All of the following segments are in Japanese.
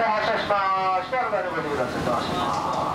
Smash, smash, everybody will do that smash.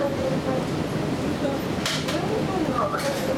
Thank you.